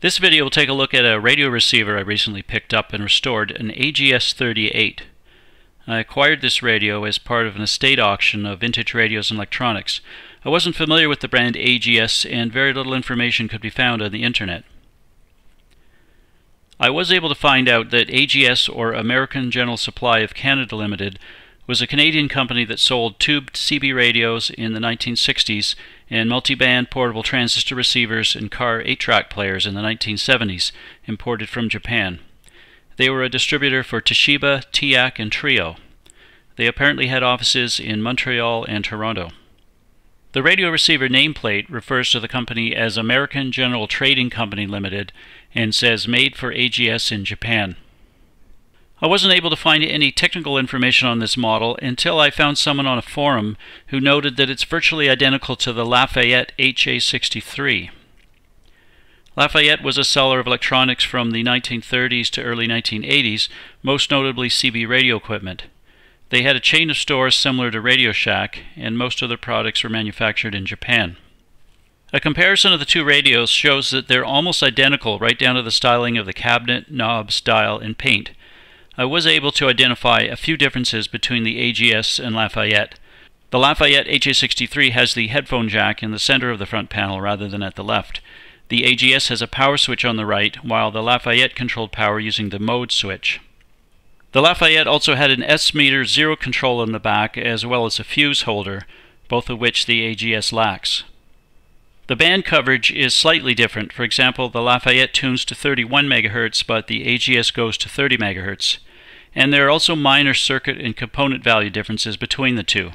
This video will take a look at a radio receiver I recently picked up and restored, an AGS-38. I acquired this radio as part of an estate auction of vintage radios and electronics. I wasn't familiar with the brand AGS and very little information could be found on the internet. I was able to find out that AGS, or American General Supply of Canada Limited, was a Canadian company that sold tubed CB radios in the 1960s and multiband portable transistor receivers and car 8-track players in the 1970s, imported from Japan. They were a distributor for Toshiba, TEAC, and Trio. They apparently had offices in Montreal and Toronto. The radio receiver nameplate refers to the company as American General Trading Company Limited and says made for AGS in Japan. I wasn't able to find any technical information on this model until I found someone on a forum who noted that it's virtually identical to the Lafayette HA63. Lafayette was a seller of electronics from the 1930s to early 1980s, most notably CB radio equipment. They had a chain of stores similar to Radio Shack, and most of their products were manufactured in Japan. A comparison of the two radios shows that they're almost identical right down to the styling of the cabinet, knobs, dial, and paint. I was able to identify a few differences between the AGS and Lafayette. The Lafayette HA63 has the headphone jack in the center of the front panel rather than at the left. The AGS has a power switch on the right, while the Lafayette controlled power using the mode switch. The Lafayette also had an S-meter zero control in the back as well as a fuse holder, both of which the AGS lacks. The band coverage is slightly different. For example, the Lafayette tunes to 31 MHz, but the AGS goes to 30 MHz and there are also minor circuit and component value differences between the two.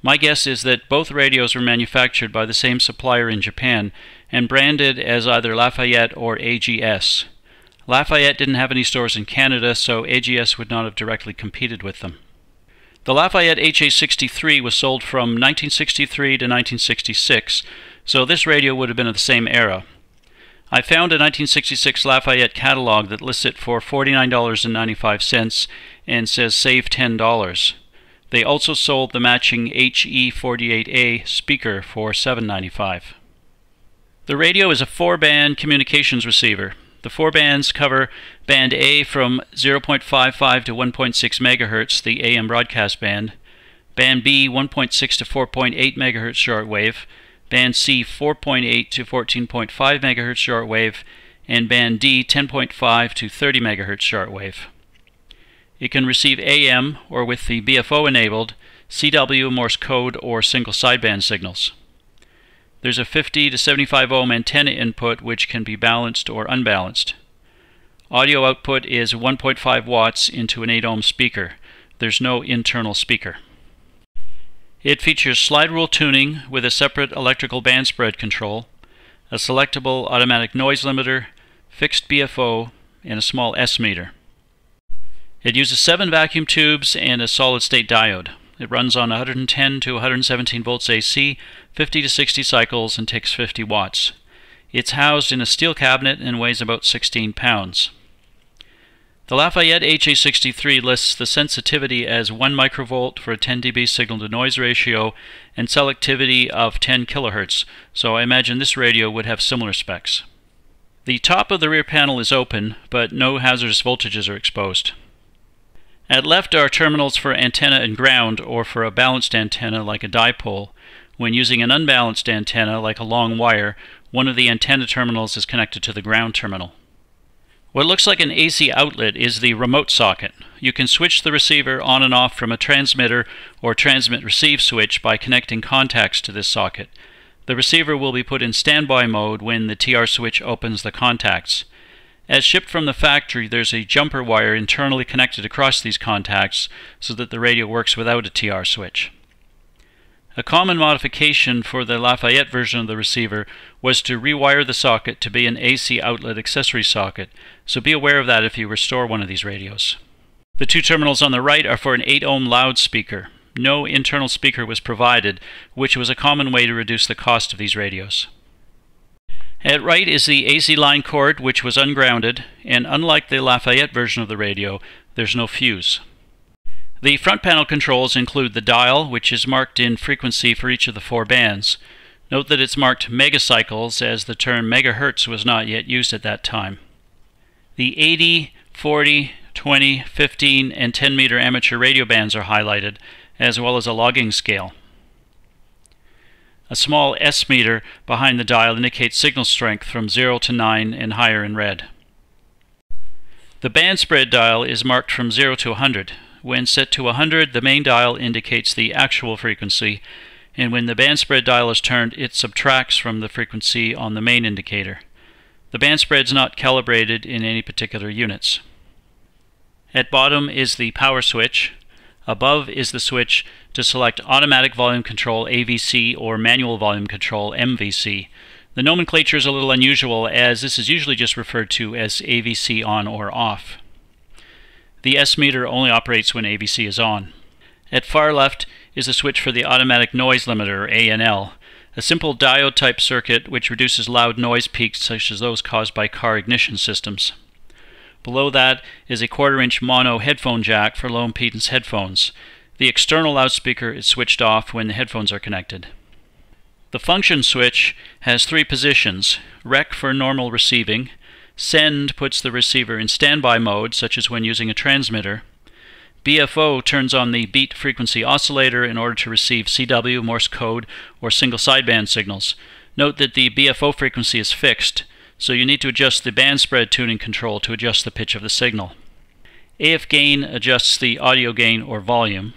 My guess is that both radios were manufactured by the same supplier in Japan and branded as either Lafayette or AGS. Lafayette didn't have any stores in Canada, so AGS would not have directly competed with them. The Lafayette HA63 was sold from 1963 to 1966, so this radio would have been of the same era. I found a 1966 Lafayette catalog that lists it for $49.95 and says save $10. They also sold the matching HE48A speaker for $7.95. The radio is a four-band communications receiver. The four bands cover band A from 0.55 to 1.6 MHz, the AM broadcast band, band B 1.6 to 4.8 MHz shortwave, band C 4.8 to 14.5 MHz shortwave, and band D 10.5 to 30 MHz shortwave. It can receive AM or with the BFO enabled, CW, Morse code, or single sideband signals. There's a 50 to 75 ohm antenna input which can be balanced or unbalanced. Audio output is 1.5 watts into an 8 ohm speaker. There's no internal speaker. It features slide rule tuning with a separate electrical band spread control, a selectable automatic noise limiter, fixed BFO, and a small S meter. It uses seven vacuum tubes and a solid state diode. It runs on 110 to 117 volts AC, 50 to 60 cycles, and takes 50 watts. It's housed in a steel cabinet and weighs about 16 pounds. The Lafayette HA63 lists the sensitivity as 1 microvolt for a 10 dB signal to noise ratio and selectivity of 10 kHz, so I imagine this radio would have similar specs. The top of the rear panel is open, but no hazardous voltages are exposed. At left are terminals for antenna and ground, or for a balanced antenna like a dipole. When using an unbalanced antenna like a long wire, one of the antenna terminals is connected to the ground terminal. What looks like an AC outlet is the remote socket. You can switch the receiver on and off from a transmitter or transmit receive switch by connecting contacts to this socket. The receiver will be put in standby mode when the TR switch opens the contacts. As shipped from the factory, there's a jumper wire internally connected across these contacts so that the radio works without a TR switch. A common modification for the Lafayette version of the receiver was to rewire the socket to be an AC outlet accessory socket, so be aware of that if you restore one of these radios. The two terminals on the right are for an 8 ohm loudspeaker. No internal speaker was provided, which was a common way to reduce the cost of these radios. At right is the AC line cord, which was ungrounded, and unlike the Lafayette version of the radio, there's no fuse. The front panel controls include the dial, which is marked in frequency for each of the four bands. Note that it's marked megacycles as the term megahertz was not yet used at that time. The 80, 40, 20, 15, and 10 meter amateur radio bands are highlighted, as well as a logging scale. A small S meter behind the dial indicates signal strength from 0 to 9 and higher in red. The band spread dial is marked from 0 to 100. When set to 100, the main dial indicates the actual frequency, and when the band spread dial is turned, it subtracts from the frequency on the main indicator. The band spread is not calibrated in any particular units. At bottom is the power switch. Above is the switch to select Automatic Volume Control AVC or Manual Volume Control MVC. The nomenclature is a little unusual as this is usually just referred to as AVC on or off. The S meter only operates when AVC is on. At far left is the switch for the Automatic Noise Limiter ANL, a simple diode type circuit which reduces loud noise peaks such as those caused by car ignition systems. Below that is a quarter inch mono headphone jack for low impedance headphones. The external loudspeaker is switched off when the headphones are connected. The function switch has three positions rec for normal receiving, send puts the receiver in standby mode, such as when using a transmitter, BFO turns on the beat frequency oscillator in order to receive CW, Morse code, or single sideband signals. Note that the BFO frequency is fixed, so you need to adjust the band spread tuning control to adjust the pitch of the signal. AF gain adjusts the audio gain or volume.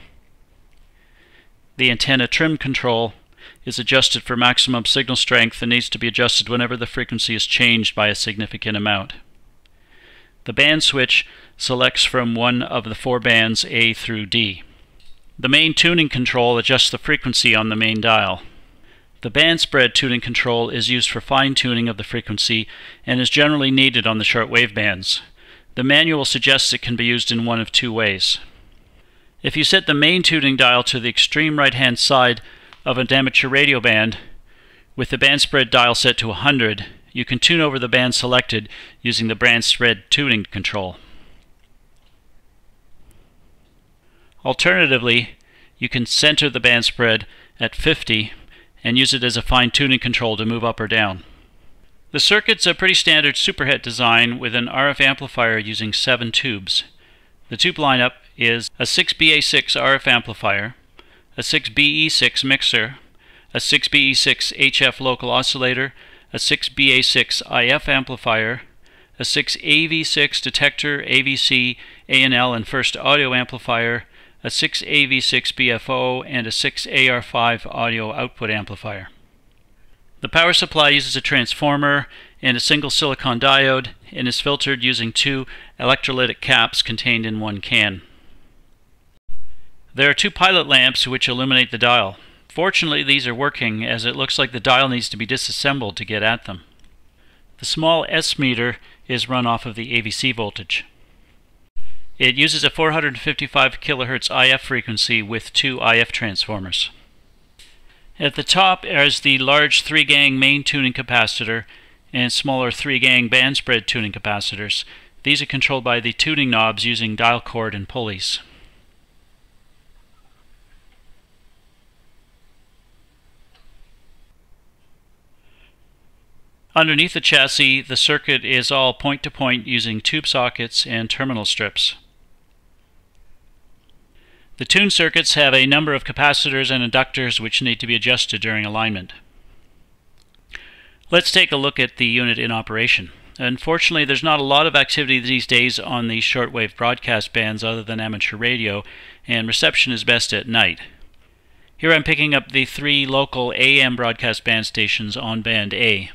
The antenna trim control is adjusted for maximum signal strength and needs to be adjusted whenever the frequency is changed by a significant amount. The band switch selects from one of the four bands A through D. The main tuning control adjusts the frequency on the main dial. The band spread tuning control is used for fine tuning of the frequency and is generally needed on the short wave bands. The manual suggests it can be used in one of two ways. If you set the main tuning dial to the extreme right hand side of an amateur radio band, with the band spread dial set to 100, you can tune over the band selected using the band spread tuning control. Alternatively, you can center the band spread at 50 and use it as a fine tuning control to move up or down. The circuit's a pretty standard superhet design with an RF amplifier using seven tubes. The tube lineup is a 6BA6 RF amplifier, a 6BE6 mixer, a 6BE6 HF local oscillator, a 6BA6 IF amplifier, a 6AV6 detector, AVC, ANL, and first audio amplifier, a 6AV6 BFO, and a 6AR5 audio output amplifier. The power supply uses a transformer and a single silicon diode and is filtered using two electrolytic caps contained in one can. There are two pilot lamps which illuminate the dial. Fortunately, these are working as it looks like the dial needs to be disassembled to get at them. The small S meter is run off of the AVC voltage. It uses a 455 kHz IF frequency with two IF transformers. At the top is the large 3-gang main tuning capacitor and smaller 3-gang band spread tuning capacitors. These are controlled by the tuning knobs using dial cord and pulleys. Underneath the chassis, the circuit is all point-to-point -point using tube sockets and terminal strips. The tune circuits have a number of capacitors and inductors which need to be adjusted during alignment. Let's take a look at the unit in operation. Unfortunately, there's not a lot of activity these days on the shortwave broadcast bands other than amateur radio, and reception is best at night. Here I'm picking up the three local AM broadcast band stations on band A.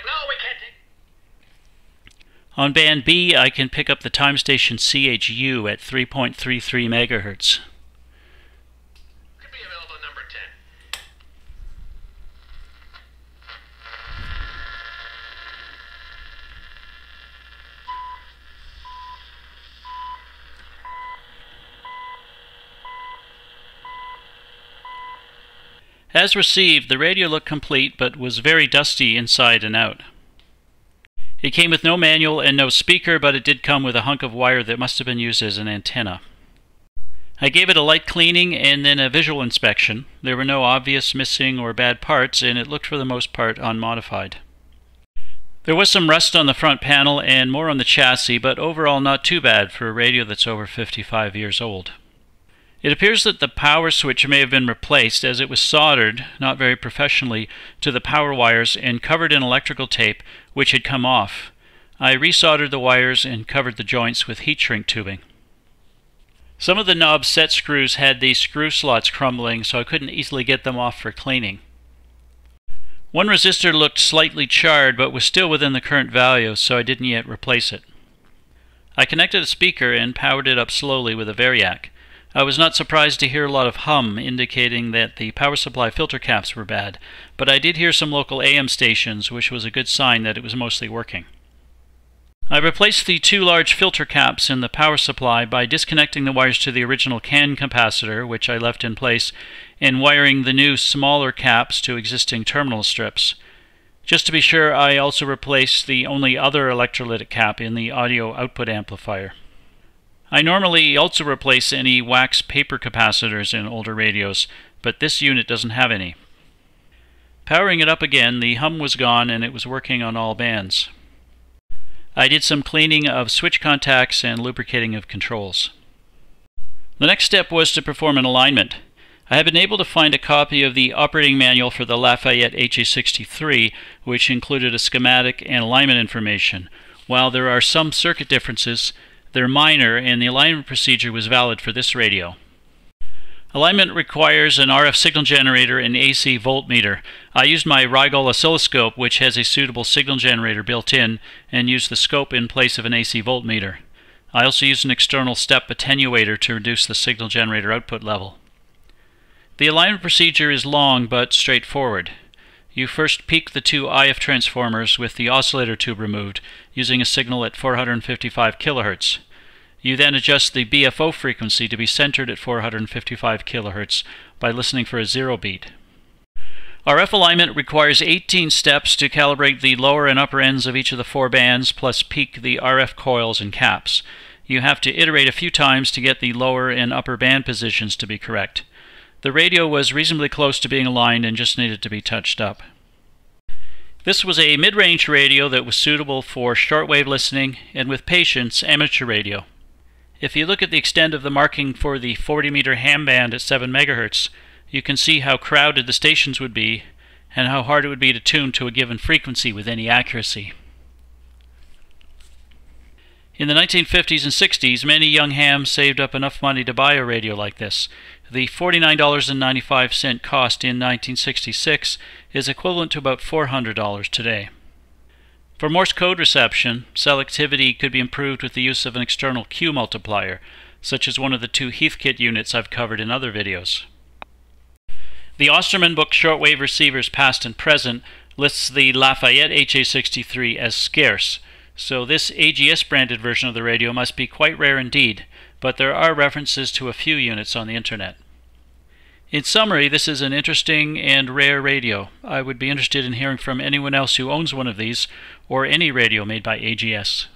like, no, we can't take. On band B, I can pick up the time station CHU at 3.33 megahertz. As received, the radio looked complete but was very dusty inside and out. It came with no manual and no speaker, but it did come with a hunk of wire that must have been used as an antenna. I gave it a light cleaning and then a visual inspection. There were no obvious missing or bad parts, and it looked for the most part unmodified. There was some rust on the front panel and more on the chassis, but overall not too bad for a radio that's over 55 years old. It appears that the power switch may have been replaced as it was soldered, not very professionally, to the power wires and covered in electrical tape which had come off. I resoldered the wires and covered the joints with heat shrink tubing. Some of the knob set screws had these screw slots crumbling, so I couldn't easily get them off for cleaning. One resistor looked slightly charred, but was still within the current value, so I didn't yet replace it. I connected a speaker and powered it up slowly with a Variac. I was not surprised to hear a lot of hum, indicating that the power supply filter caps were bad, but I did hear some local AM stations, which was a good sign that it was mostly working. I replaced the two large filter caps in the power supply by disconnecting the wires to the original CAN capacitor, which I left in place, and wiring the new smaller caps to existing terminal strips. Just to be sure, I also replaced the only other electrolytic cap in the audio output amplifier. I normally also replace any wax paper capacitors in older radios, but this unit doesn't have any. Powering it up again, the hum was gone and it was working on all bands. I did some cleaning of switch contacts and lubricating of controls. The next step was to perform an alignment. I have been able to find a copy of the operating manual for the Lafayette HA63, which included a schematic and alignment information. While there are some circuit differences, they're minor, and the alignment procedure was valid for this radio. Alignment requires an RF signal generator and AC voltmeter. I used my Rigol oscilloscope, which has a suitable signal generator built in, and used the scope in place of an AC voltmeter. I also used an external step attenuator to reduce the signal generator output level. The alignment procedure is long but straightforward. You first peak the two IF transformers with the oscillator tube removed, using a signal at 455 kHz. You then adjust the BFO frequency to be centered at 455 kHz by listening for a zero beat. RF alignment requires 18 steps to calibrate the lower and upper ends of each of the four bands, plus peak the RF coils and caps. You have to iterate a few times to get the lower and upper band positions to be correct. The radio was reasonably close to being aligned and just needed to be touched up. This was a mid-range radio that was suitable for shortwave listening and with patience amateur radio. If you look at the extent of the marking for the 40 meter ham band at 7 MHz, you can see how crowded the stations would be and how hard it would be to tune to a given frequency with any accuracy. In the 1950s and 60s, many young hams saved up enough money to buy a radio like this. The $49.95 cost in 1966 is equivalent to about $400 today. For Morse code reception, selectivity could be improved with the use of an external Q multiplier, such as one of the two Heathkit units I've covered in other videos. The Osterman book Shortwave Receivers Past and Present lists the Lafayette HA63 as scarce, so this AGS branded version of the radio must be quite rare indeed, but there are references to a few units on the internet. In summary, this is an interesting and rare radio. I would be interested in hearing from anyone else who owns one of these, or any radio made by AGS.